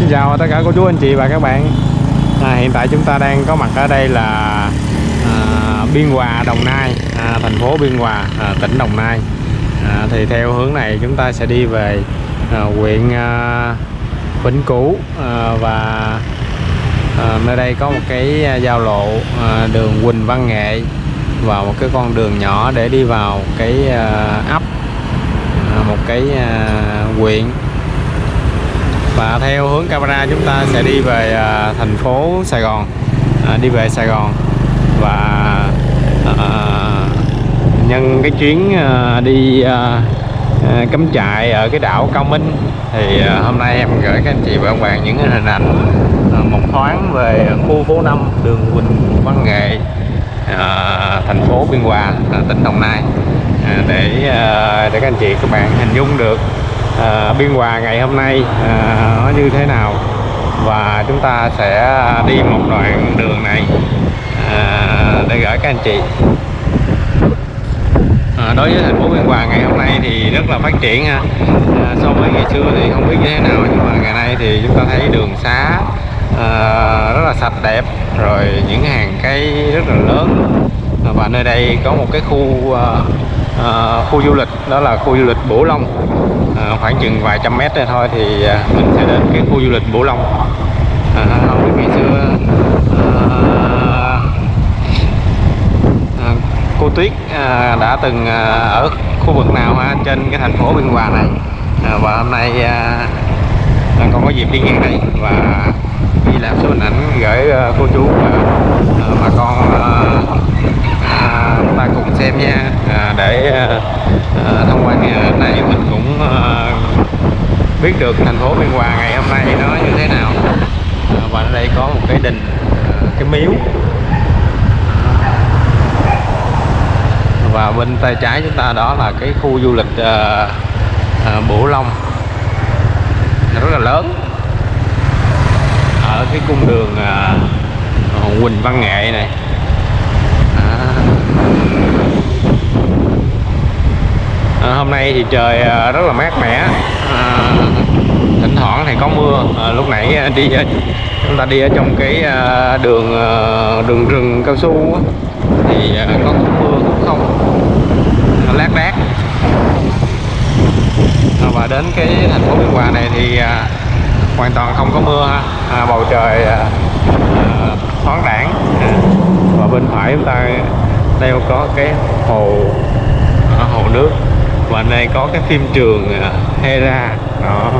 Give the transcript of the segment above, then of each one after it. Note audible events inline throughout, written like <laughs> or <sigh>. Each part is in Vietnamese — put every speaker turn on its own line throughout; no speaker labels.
xin chào tất cả cô chú anh chị và các bạn. À, Hiện tại chúng ta đang có mặt ở đây là à, Biên Hòa, Đồng Nai. À, Thành phố Biên Hòa, à, tỉnh Đồng Nai. À, Thì theo hướng này chúng ta sẽ đi về à, huyện à, Vĩnh Cửu à, Và à, nơi đây có một cái à, giao lộ à, đường Quỳnh Văn Nghệ Và một cái con đường nhỏ để đi vào cái à, ấp à, Một cái à, huyện và theo hướng camera chúng ta sẽ đi về à, thành phố Sài Gòn. À, đi về Sài Gòn và à, à nhân cái chuyến à, đi à, à, cắm trại ở cái đảo Cao Minh. Thì à, hôm nay em gửi các anh chị và các bạn những hình ảnh à, một thoáng về khu phố 5 đường Quỳnh Văn Nghệ à, thành phố Biên Hòa à, tỉnh Đồng Nai. À, để à, để các anh chị các bạn hình dung được à, Biên Hòa ngày hôm nay à, nó như thế nào? Và chúng ta sẽ đi một đoạn đường này à, để gửi các anh chị. À, đối với thành phố Biên Hòa ngày hôm nay thì rất là phát triển ha. À, so với ngày xưa thì không biết như thế nào nhưng mà ngày nay thì chúng ta thấy đường xá à, rất là sạch đẹp rồi những hàng cây rất là lớn. Và nơi đây có một cái khu à, à, khu du lịch đó là khu du lịch Bửu Long. À, khoảng chừng vài trăm mét thôi thì à, mình sẽ đến cái khu du lịch Bửu Long. À, không biết ngày xưa à, à, cô Tuyết à, đã từng à, ở khu vực nào ha, trên cái thành phố Biên Hòa này. À, và hôm nay à, con có dịp đi ngang đây và đi làm số hình ảnh gửi ờ, cô chú và bà con à, chúng ta cùng xem nha. À, để thông qua ngày hôm này mình cũng biết được thành phố Biên Hòa ngày hôm nay nó như thế nào. Và ở đây có một cái đình cái miếu. Và bên tay trái chúng ta đó là cái khu du lịch uh, uh, Bửu Long rất là lớn. Ở cái cung đường à, Quỳnh Văn Nghệ này à. à, hôm nay thì trời à, rất là mát mẻ. À, thỉnh thoảng thì có mưa. À, lúc nãy à, đi à, chúng ta đi ở trong cái à, đường à, đường rừng cao su á, thì à, có mưa cũng không. Lác đác đến cái thành phố Biên Hòa này thì à, hoàn toàn không có mưa ha. À, bầu trời à, à, thoáng đãng. À, và bên phải chúng ta đây có cái hồ à, hồ nước. Và đây có cái phim trường à, Hera. Đó.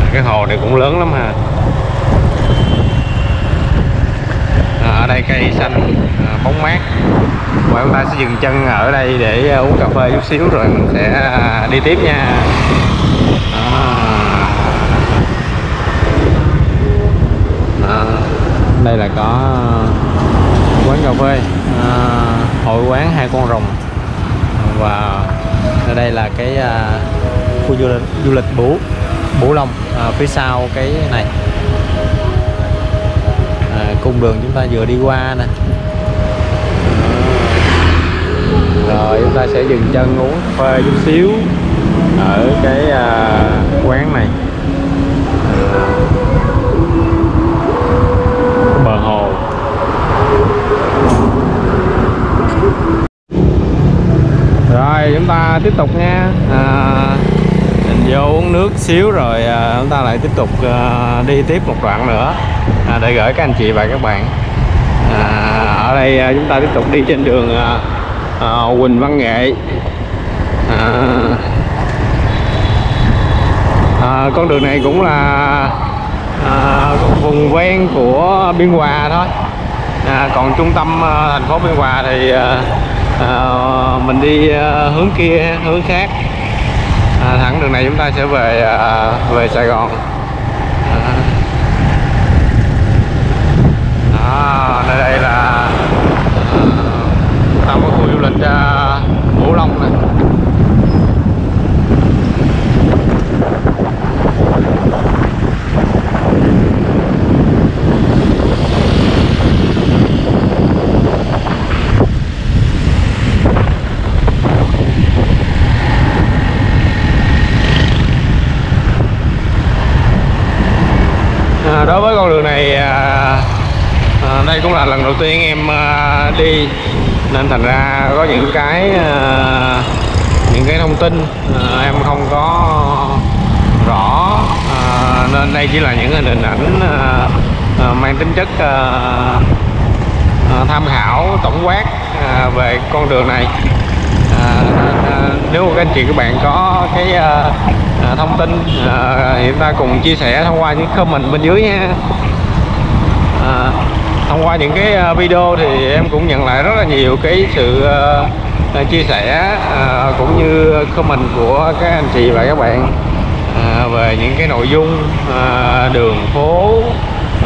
À, cái hồ này cũng lớn lắm ha. À, ở đây cây xanh bóng mát. Và chúng ta sẽ dừng chân ở đây để ờ, uống cà phê chút xíu rồi mình sẽ ờ, đi tiếp nha. À. à, đây là có quán cà phê à, hội quán hai con rồng. Và ở đây là cái à, khu du lịch du lịch Bủ Bủ Long à, phía sau cái này. À, cung đường chúng ta vừa đi qua nè. Ờ, rồi chúng ta sẽ dừng chân uống phê chút xíu ở cái à, quán này. Bờ hồ. Rồi chúng ta tiếp tục nha. À, mình vô uống nước xíu rồi à, chúng ta lại tiếp tục à, đi tiếp một đoạn nữa à, để gửi các anh chị và các bạn. À, ở đây à, chúng ta tiếp tục đi trên đường à, à, Quỳnh Văn Nghệ. À, à, con đường này cũng là à, vùng ven của Biên Hòa thôi. À, còn trung tâm à, thành phố Biên Hòa thì à, à, mình đi à, hướng kia hướng khác. À, thẳng đường này chúng ta sẽ về à, về Sài Gòn. À. đó nơi đây lịch à, Vũ uh, Long này đối với con đường này à, à, đây cũng là lần đầu tiên em đi nên thành ra có những cái ờ, những cái thông tin ờ, em không có rõ ờ, nên đây chỉ là những hình ảnh mang tính chất tham khảo tổng quát về con đường này. Nếu các anh chị các bạn có cái thông tin à, thì chúng ta cùng chia sẻ thông qua những comment bên dưới nha thông qua những cái ờ, video thì em cũng nhận lại rất là nhiều cái sự uh, chia sẻ uh, cũng như comment của các anh chị và các bạn uh, về những cái nội dung uh, đường phố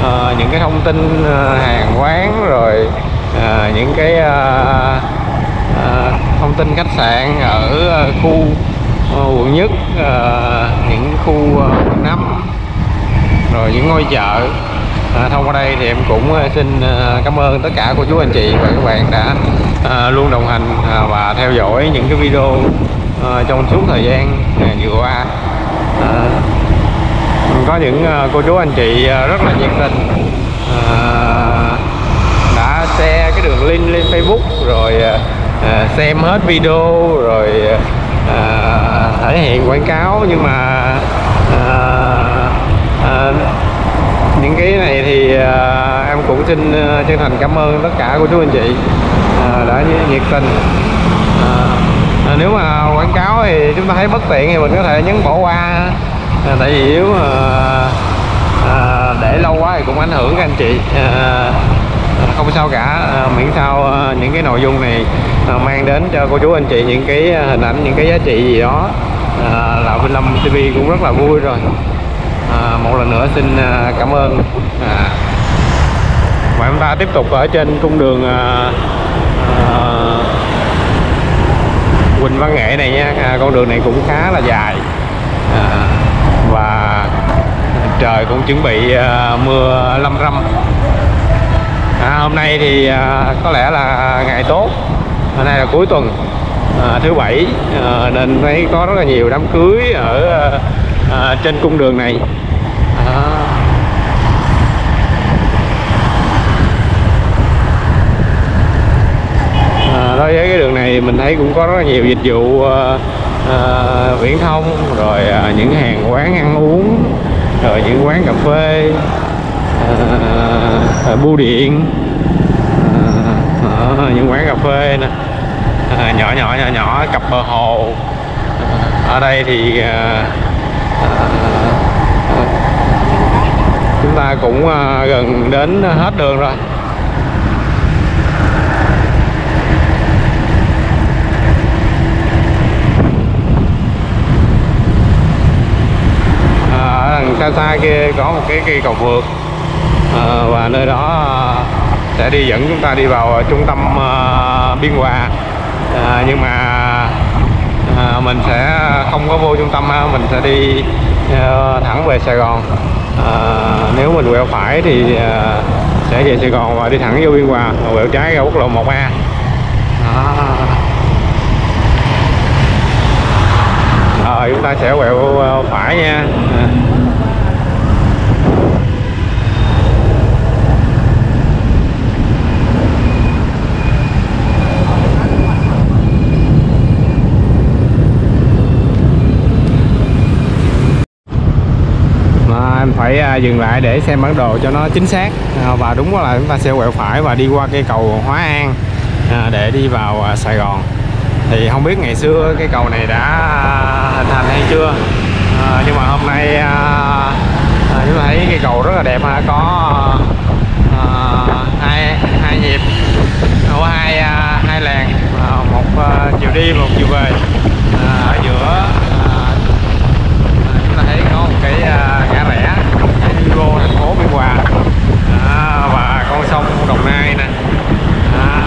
uh, những cái thông tin uh, hàng quán rồi uh, những cái uh, uh, thông tin khách sạn ở khu uh, quận nhất uh, những khu uh, quận năm rồi những ngôi chợ à, thông qua đây thì em cũng ờ, xin ờ, cảm ơn tất cả cô chú anh chị và các bạn đã à, luôn đồng hành à, và theo dõi những cái video à, trong suốt thời gian à, vừa qua. À, có những à, cô chú anh chị à, rất là nhiệt tình à, đã share cái đường link lên Facebook rồi à, xem hết video rồi à, thể hiện quảng cáo. Nhưng mà à, à, những cái này thì uh, em cũng xin uh, chân thành cảm ơn tất cả cô chú anh chị uh, đã nhiệt tình. Uh, à, nếu mà quảng cáo thì chúng ta thấy bất tiện thì mình có thể nhấn bỏ qua à, tại vì nếu mà à, để lâu quá thì cũng ảnh hưởng các anh chị. À, không sao cả à, miễn sao à, những cái nội dung này à, mang đến cho cô chú anh chị những cái hình ảnh những cái giá trị gì đó. À, là Vinh Lâm TV cũng rất là vui rồi à, một lần nữa xin à, cảm ơn. À, và chúng ta tiếp tục ở trên cung đường à, à, Quỳnh Văn Nghệ này nha. À, con đường này cũng khá là dài. À, và trời cũng chuẩn bị à, mưa lâm râm. À, hôm nay thì à, có lẽ là ngày tốt. Hôm nay là cuối tuần à, thứ bảy à, nên thấy có rất là nhiều đám cưới ở à, à, trên cung đường này à. À, đối với cái đường này mình thấy cũng có rất là nhiều dịch vụ à, à, viễn thông rồi à, những hàng quán ăn uống rồi những quán cà phê à, à, bưu điện à, à, những quán cà phê nè à, <laughs> nhỏ nhỏ nhỏ nhỏ cặp bờ hồ. Ở đây thì à, à, chúng ta cũng à, gần đến hết đường rồi. Ở đằng xa xa kia có một cái cây cầu vượt. À, và nơi đó sẽ đi dẫn chúng ta đi vào trung tâm uh, biên hòa à, nhưng mà à, mình sẽ không có vô trung tâm ha. Mình sẽ đi à, thẳng về Sài Gòn. À, nếu mình quẹo phải thì à, sẽ về Sài Gòn và đi thẳng vô biên hòa. Quẹo trái ra quốc lộ 1A à. rồi chúng ta sẽ quẹo à, phải nha. À. em phải à, dừng lại để xem bản đồ cho nó chính xác. À, và đúng là chúng ta sẽ quẹo phải và đi qua cây cầu Hóa An à, để đi vào Sài Gòn. Thì không biết ngày xưa cái cầu này đã hình thành hay chưa? Nhưng mà hôm nay chúng ta thấy cây cầu rất là đẹp ha. Có hai hai nhịp của hai hai làng một chiều đi một chiều về. Ở giữa chúng ta thấy có một cái ngã rẽ để đi vô thành phố Biên Hòa à, và con sông Đồng Nai nè à.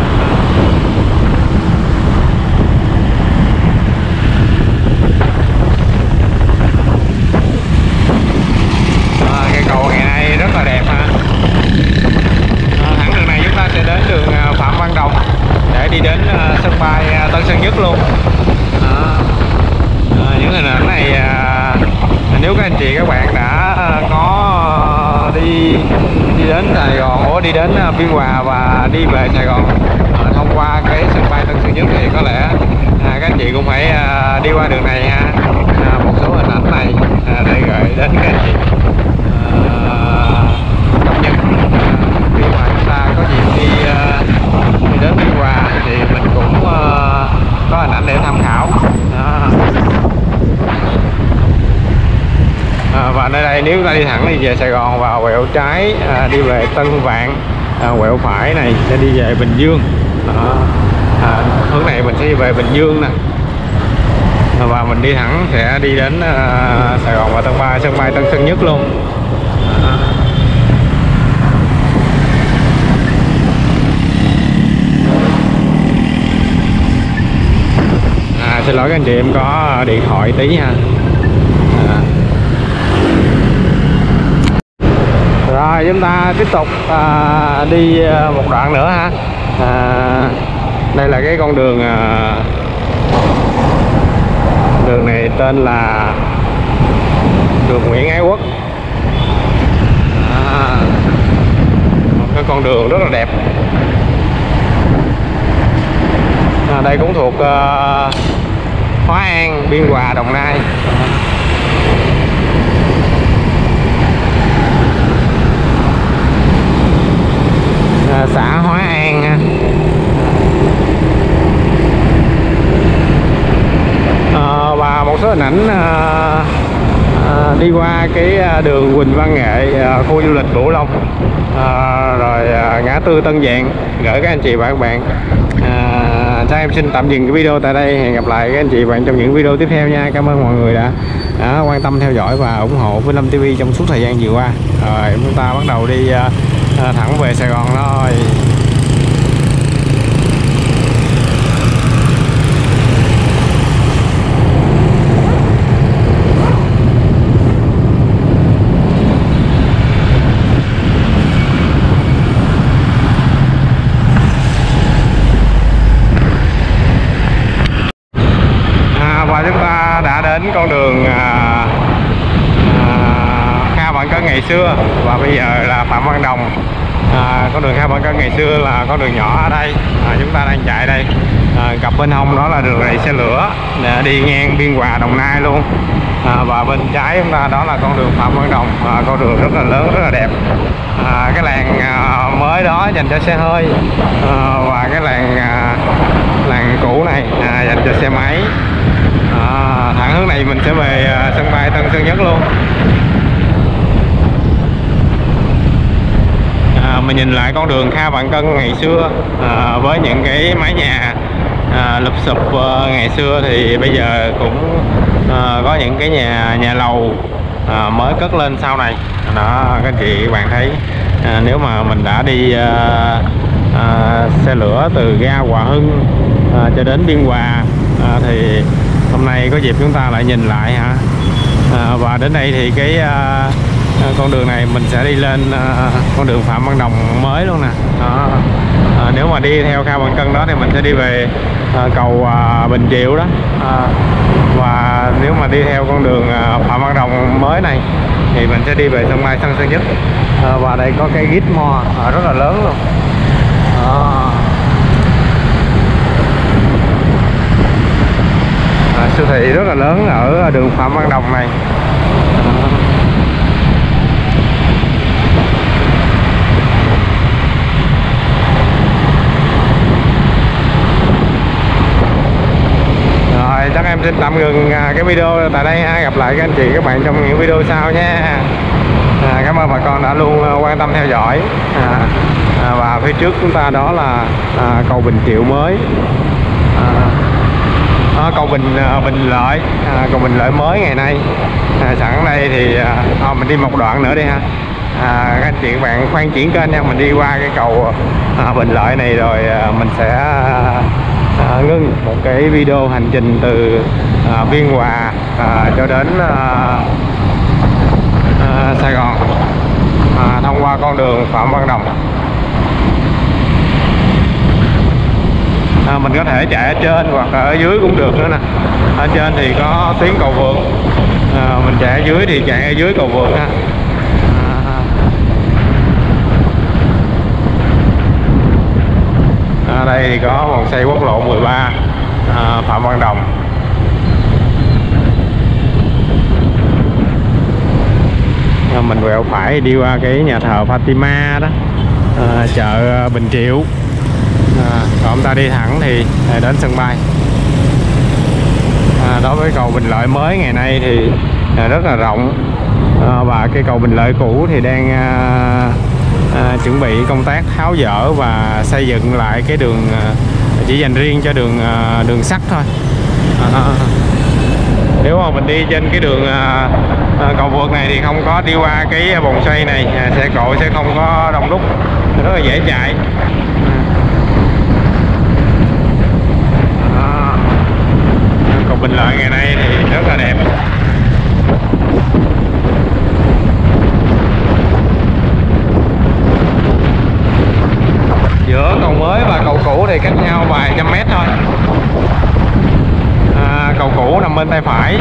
À, cây cầu ngày nay rất là đẹp ha à, thẳng đường này chúng ta sẽ đến đường Phạm Văn Đồng để đi đến uh, sân bay uh, Tân Sơn Nhất luôn à, à, những hình ảnh này uh, nếu các anh chị các bạn đã ờ, có ờ, đi đi đến Sài Gòn. Ủa đi đến ờ, Biên Hòa và đi về Sài Gòn. Thông qua cái sân bay Tân Sơn Nhất thì có lẽ à, các anh chị cũng phải à, đi qua đường này ha. À, một số hình ảnh này à, để gửi đến các anh chị. Cập nhật khi mà chúng ta có dịp đi, đi đến Biên Hòa thì mình cũng có hình ảnh để tham khảo. Đó. À, và nơi đây nếu chúng ta đi thẳng thì về Sài Gòn vào quẹo trái à, đi về Tân Vạn à, quẹo phải này sẽ đi về Bình Dương. Đó. À, hướng này mình sẽ đi về Bình Dương nè. À, và mình đi thẳng sẽ đi đến à, Sài Gòn và Tân Ba sân bay Tân Sơn Nhất luôn. À, xin lỗi các anh chị em có điện thoại tí ha à rồi chúng ta tiếp tục à, đi à, một đoạn nữa ha. À, đây là cái con đường à, đường này tên là đường Nguyễn Ái Quốc. À, một cái con đường rất là đẹp. À, đây cũng thuộc à, Hóa An Biên Hòa Đồng Nai. Xã Hóa An ha à, ờ, và một số hình ảnh à, à, đi qua cái đường Quỳnh Văn Nghệ à, khu du lịch Cửu Long. À, rồi à, ngã tư Tân Dạng. Gửi các anh chị và các bạn. À, em xin tạm dừng cái video tại đây. Hẹn gặp lại các anh chị và bạn trong những video tiếp theo nha. Cảm ơn mọi người đã, đã quan tâm theo dõi và ủng hộ với Lâm TV trong suốt thời gian vừa qua. Rồi chúng ta bắt đầu đi uh, thẳng về Sài Gòn thôi à, và chúng ta đã đến con đường à, à, Kha Vạn Cân ngày xưa và bây giờ là Phạm Văn Đồng à, con đường Kha Vạn Cân ngày xưa là con đường nhỏ ở đây. À, chúng ta đang chạy đây. À, cặp bên hông đó là đường này xe lửa. Để đi ngang Biên Hòa Đồng Nai luôn. À, và bên trái chúng ta đó là con đường Phạm Văn Đồng. À, con đường rất là lớn rất là đẹp. À, cái làng à, mới đó dành cho xe hơi. À, và cái làng à, làng cũ này à, dành cho xe máy. À, thẳng hướng này mình sẽ về à, sân bay Tân Sơn Nhất luôn. Ờ, mình nhìn lại con đường Kha Vạn Cân ngày xưa à, với những cái mái nhà à, lụp sụp à, ngày xưa thì bây giờ cũng à, có những cái nhà nhà lầu à, mới cất lên sau này. Đó các chị các bạn thấy à, nếu mà mình đã đi à, à, xe lửa từ ga Hòa Hưng à, cho đến Biên Hòa à, thì hôm nay có dịp chúng ta lại nhìn lại ha à, và đến đây thì cái à, À, con đường này mình sẽ đi lên à, con đường Phạm Văn Đồng mới luôn nè. Đó. À, nếu mà đi theo cao bằng Cân đó thì mình sẽ đi về à, cầu à, Bình Triệu đó. À, và nếu mà đi theo con đường à, Phạm Văn Đồng mới này thì mình sẽ đi về sân bay Tân Sơn Nhất. À, và đây có cái Gizmo à, rất là lớn luôn. À. à, siêu thị rất là lớn ở đường Phạm Văn Đồng này. Rồi chắc em xin tạm ngừng à, cái video tại đây. Ha gặp lại các anh chị các bạn trong những video sau nha. À, cảm ơn bà con đã luôn à, quan tâm theo dõi. À, à, và phía trước chúng ta đó là à, cầu Bình Triệu mới. À, à, cầu Bình à, Bình Lợi. À, cầu Bình Lợi mới ngày nay. À, sẵn đây thì à, à mình đi một đoạn nữa đi ha. À, các anh chị các bạn khoan chuyển kênh nha. Mình đi qua cái cầu à, Bình Lợi này rồi à, mình sẽ à, à, ngưng một cái video hành trình từ à, Biên Hòa à, cho đến à, à, Sài Gòn à, thông qua con đường Phạm Văn Đồng. À, mình có thể chạy ở trên hoặc ở dưới cũng được nữa nè. Ở trên thì có tuyến cầu vượt. À, mình chạy ở dưới thì chạy ở dưới cầu vượt ha à, đây thì có vòng xoay quốc lộ 13 à, Phạm Văn Đồng. Mình quẹo phải đi qua cái nhà thờ Fatima đó à, chợ à, Bình Triệu. À, còn ta đi thẳng thì à, đến sân bay. À, đối với cầu Bình Lợi mới ngày nay thì à, rất là rộng. À, và cái cầu Bình Lợi cũ thì đang à, à, chuẩn bị công tác tháo dỡ và xây dựng lại cái đường à, chỉ dành riêng cho đường à, đường sắt thôi. À, à, nếu mà mình đi trên cái đường à, cầu vượt này thì không có đi qua cái vòng xoay này à, xe cộ sẽ không có đông đúc rất là dễ chạy. À, cầu Bình Lợi ngày nay thì rất là đẹp. Bên tay phải